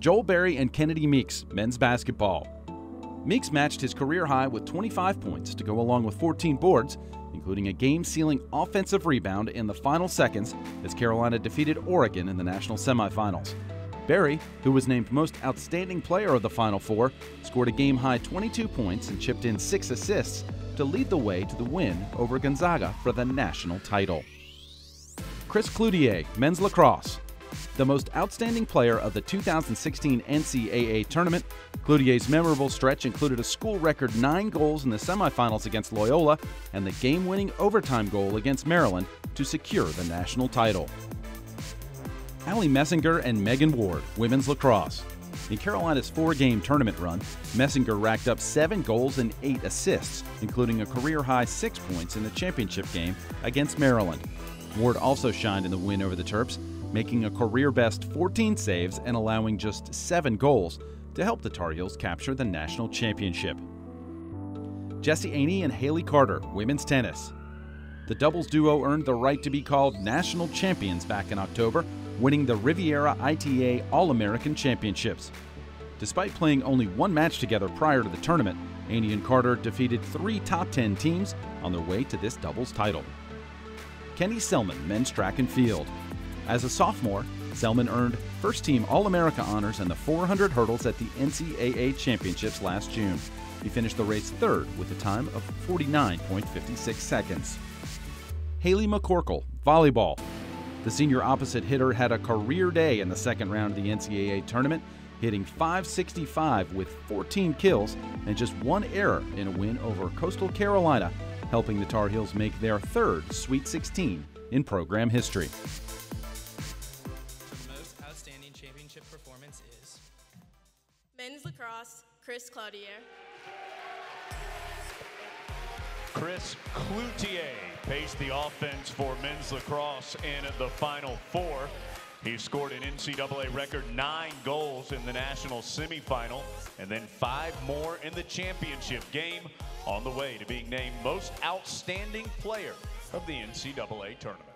Joel Berry and Kennedy Meeks, men's basketball. Meeks matched his career high with 25 points to go along with 14 boards, including a game sealing offensive rebound in the final seconds as Carolina defeated Oregon in the national semifinals. Berry, who was named Most Outstanding Player of the Final Four, scored a game high 22 points and chipped in six assists to lead the way to the win over Gonzaga for the national title. Chris Cloutier, men's lacrosse. The most outstanding player of the 2016 NCAA tournament, Cloutier's memorable stretch included a school record nine goals in the semifinals against Loyola and the game winning overtime goal against Maryland to secure the national title. Allie Messinger and Megan Ward, women's lacrosse. In Carolina's four game tournament run, Messinger racked up seven goals and eight assists, including a career high six points in the championship game against Maryland. Ward also shined in the win over the Terps, making a career best 14 saves and allowing just seven goals to help the Tar Heels capture the national championship. Jessie Aney and Hayley Carter, women's tennis. The doubles duo earned the right to be called national champions back in October, winning the Riviera ITA All American Championships. Despite playing only one match together prior to the tournament, Aney and Carter defeated three top 10 teams on their way to this doubles title. Kenny Selmon, men's track and field. As a sophomore, Selmon earned first team All America honors in the 400 hurdles at the NCAA Championships last June. He finished the race third with a time of 49.56 seconds. Haley McCorkle, volleyball. The senior opposite hitter had a career day in the second round of the NCAA tournament, hitting 565 with 14 kills and just one error in a win over Coastal Carolina, helping the Tar Heels make their third Sweet 16 in program history. Performance is Men's lacrosse, Chris Cloutier. Chris Cloutier paced the offense for men's lacrosse in the Final Four. He scored an NCAA record nine goals in the national semifinal and then five more in the championship game on the way to being named most outstanding player of the NCAA tournament.